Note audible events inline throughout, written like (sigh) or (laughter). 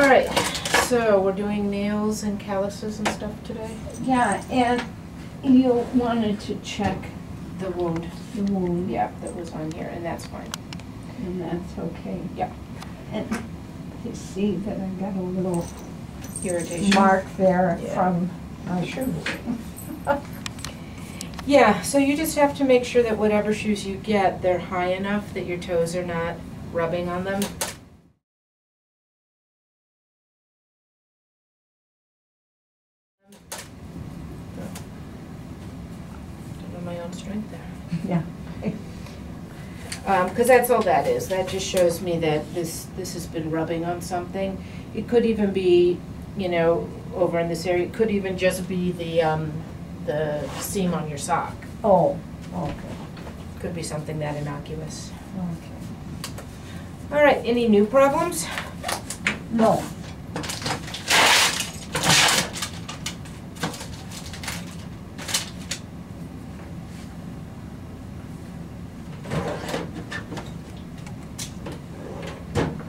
right, so we're doing nails and calluses and stuff today? Yeah, and you wanted to check The wound, the wound. yeah, that was on here, and that's fine. And that's okay. Yeah. And you see that I got a little Irritation. mark there Yeah. from my shoes. (laughs) Yeah, so you just have to make sure that whatever shoes you get, they're high enough that your toes are not rubbing on them. Don't know my own strength there. (laughs) Yeah. Um, cause that's all that is, that just shows me that this, this has been rubbing on something. It could even be, you know, over in this area, it could even just be the, um, the seam on your sock. Oh, okay, Could be something that innocuous. okay. All right, any new problems? No,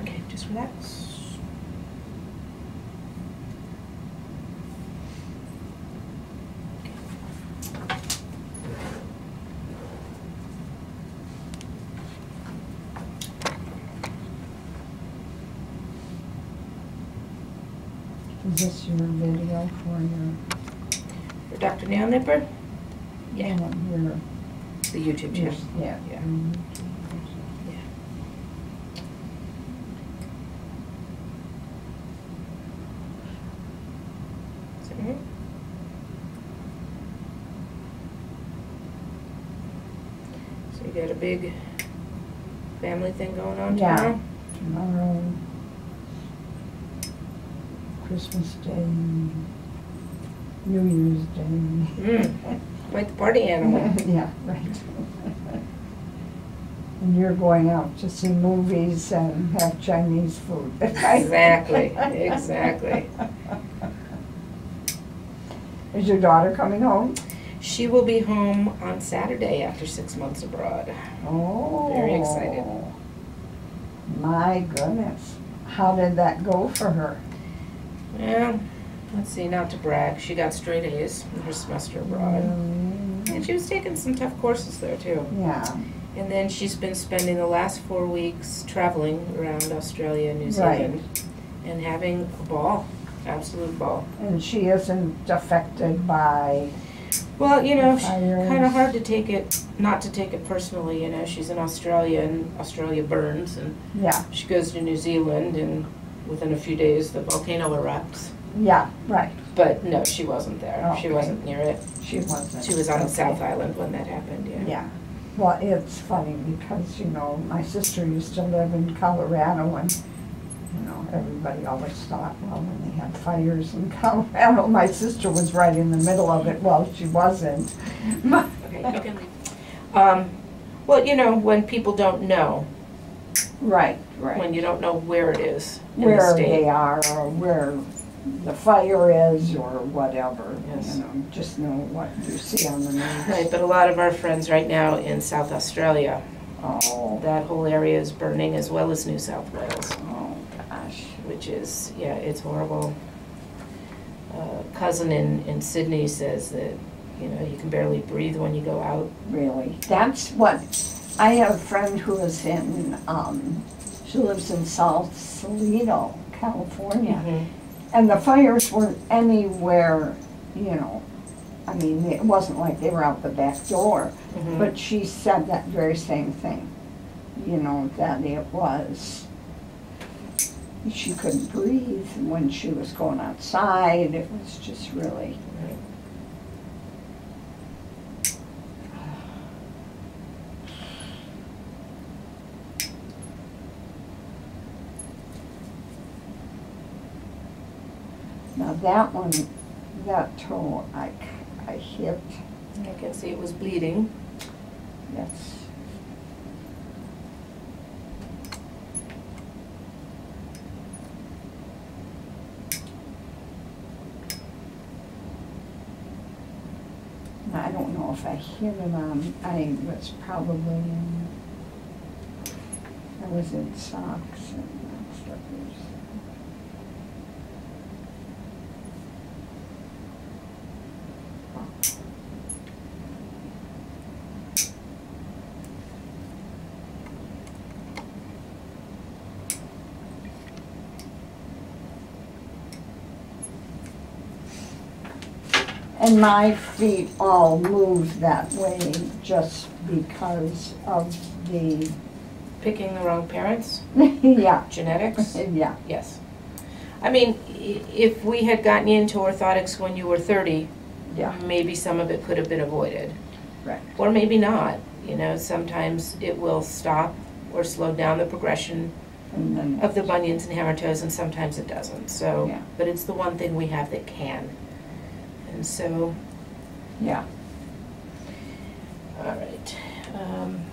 Okay, just relax. Is this your video for your, For Dr. Nail Nipper? Yeah. your, The YouTube your, channel. yeah. Yeah. Yeah. Is that right? So you got a big family thing going on Yeah. tomorrow? Tomorrow, Christmas Day, New Year's Day. Mm, quite the party animal. (laughs) Yeah, right. And you're going out to see movies and have Chinese food. Exactly, (laughs) exactly. Is your daughter coming home? She will be home on Saturday after six months abroad. Oh. Very excited. My goodness. How did that go for her? Well, let's see, not to brag, she got straight A's in her semester abroad. And she was taking some tough courses there too. Yeah, And then she's been spending the last four weeks traveling around Australia and New Right. Zealand and having a ball, absolute ball. and she isn't affected by, Well, you know, kind of hard to take it, not to take it personally, you know, she's in Australia and Australia burns and yeah, she goes to New Zealand and within a few days the volcano erupts. yeah, right. But no, she wasn't there. She Okay. wasn't near it. She wasn't. She was on the. South Island when that happened, yeah. Yeah, well, it's funny because, you know, my sister used to live in Colorado and, you know, everybody always thought, well, when they had fires in (laughs) Colorado, my sister was right in the middle of it. Well, she wasn't. Okay, you can leave. Um, well, you know, when people don't know, Right, right. when you don't know where it is in the Where state. they are or where the fire is or whatever, Yes. you know, just know what you see on the news. Right, but a lot of our friends right now in South Australia, Oh, that whole area is burning as well as New South Wales, oh, gosh. which is, yeah, it's horrible. Uh, Cousin in, in Sydney says that, you know, you can barely breathe when you go out. Really, that's what, I have a friend who is in, um, she lives in South Salino, California. And the fires weren't anywhere, you know, I mean, it wasn't like they were out the back door. Mhm. But she said that very same thing, you know, that it was, she couldn't breathe when she was going outside. It was just really, Right. Now that one, that toe I hit, I can see it was bleeding. that's, I don't know if I hit it on, I was probably in, I was in socks and slippers. And my feet all move that way just because of the, Picking the wrong parents, (laughs) yeah, genetics, (laughs) yeah, yes. I mean, i- if we had gotten you into orthotics when you were thirty, yeah, maybe some of it could have been avoided. right. Or maybe not, you know, sometimes it will stop or slow down the progression And then, of the bunions and hammer toes, and sometimes it doesn't, so. Yeah. But it's the one thing we have that can. And so, yeah, all right. um,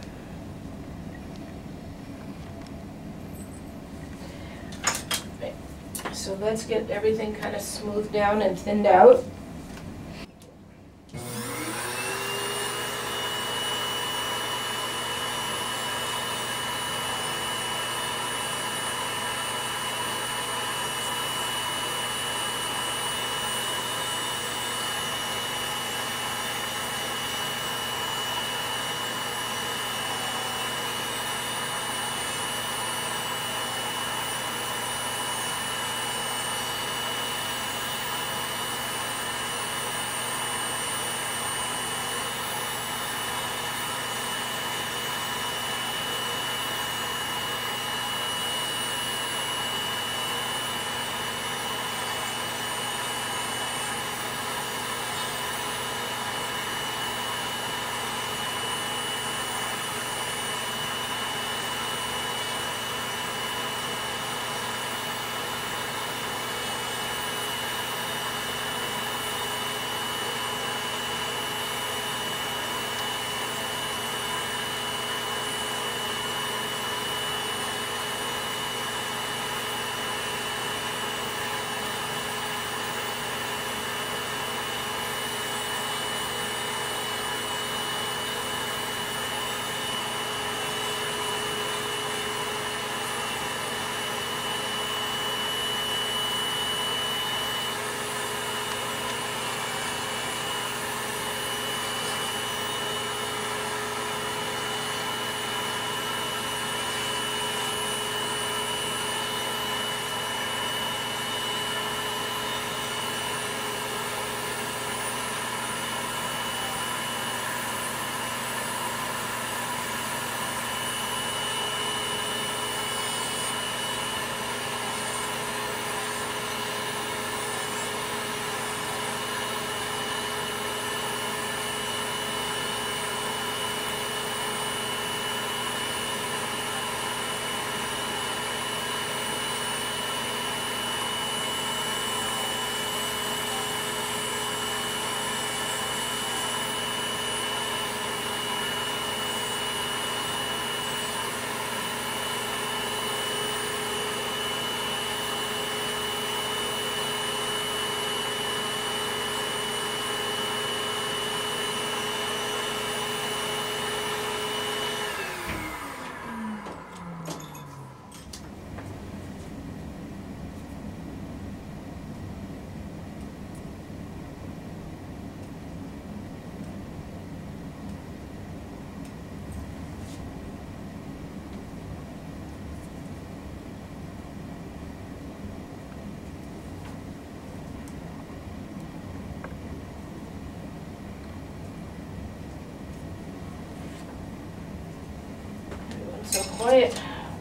So let's get everything kind of smoothed down and thinned out.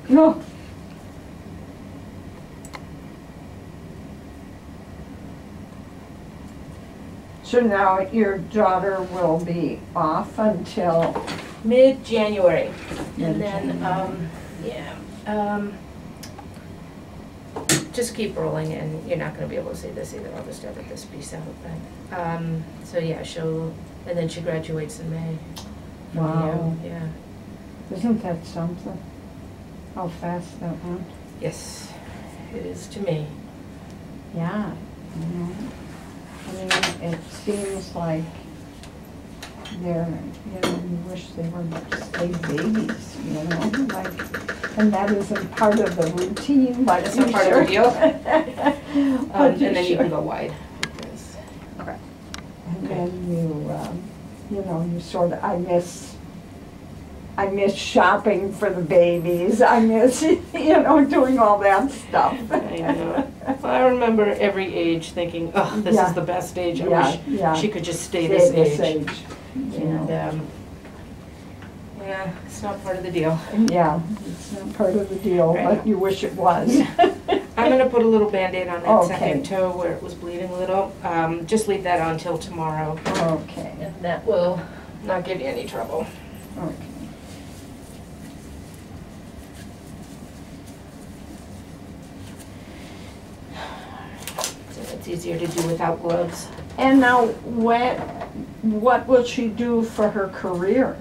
No. So now your daughter will be off until, Mid-January. And then, um, yeah, um, just keep rolling and you're not gonna be able to see this either, I'll just edit this piece out, but, um, so yeah, she'll, and then she graduates in May. from Wow. you, Yeah, isn't that something? How fast that went? yes, it is to me. Yeah. you know. I mean, it seems like they're, you know, you wish they were stay babies, you know, like, and that isn't part of the routine, but you not part of the deal. (laughs) Um, and then you can go wide. because- And then you, um, you know, you sort of, I miss, I miss shopping for the babies. I miss, (laughs) you know, doing all that stuff. I know. I remember every age thinking, oh, this Yeah. is the best age. I Yeah, wish yeah. she could just stay this age. you And, um, yeah, it's not part of the deal. Yeah, it's not part of the deal, but you wish it was. (laughs) I'm gonna put a little Band-Aid on that Okay. second toe where it was bleeding a little. Um, just leave that on till tomorrow, Okay, and that will not give you any trouble. okay. So it's easier to do without gloves. And now, what, what will she do for her career?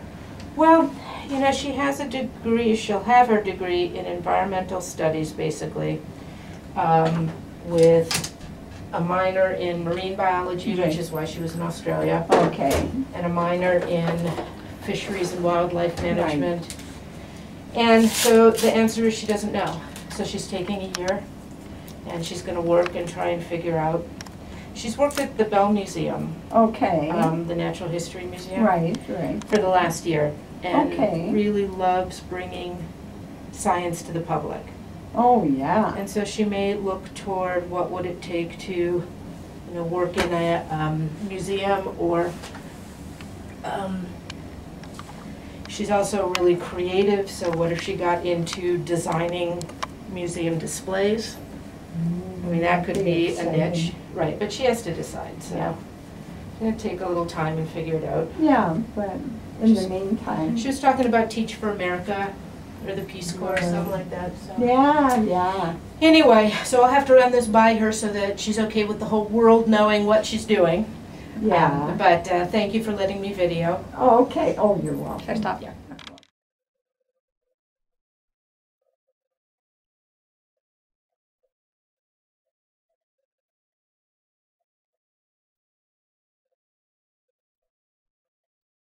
Well, you know, she has a degree, she'll have her degree in environmental studies, basically, um, with a minor in marine biology, which is why she was in Australia, Okay, and a minor in fisheries and wildlife management. Right. And so the answer is she doesn't know. So she's taking a year, and she's gonna work and try and figure out. She's worked at the Bell Museum, okay, um, the Natural History Museum right, right. for the last year Okay. and really loves bringing science to the public. Oh, yeah, And so she may look toward what would it take to, you know, work in a um, museum or um, she's also really creative, so what if she got into designing museum displays? I mean, that could be a niche, right, but she has to decide, so. Yeah. It's gonna take a little time and figure it out. Yeah, but in the She's- meantime, She was talking about Teach for America, or the Peace Corps, or something like that, so. yeah, yeah, Anyway, so I'll have to run this by her so that she's okay with the whole world knowing what she's doing. Um, yeah. But, uh, thank you for letting me video. Okay, oh, you're welcome. Should I stop? Yeah.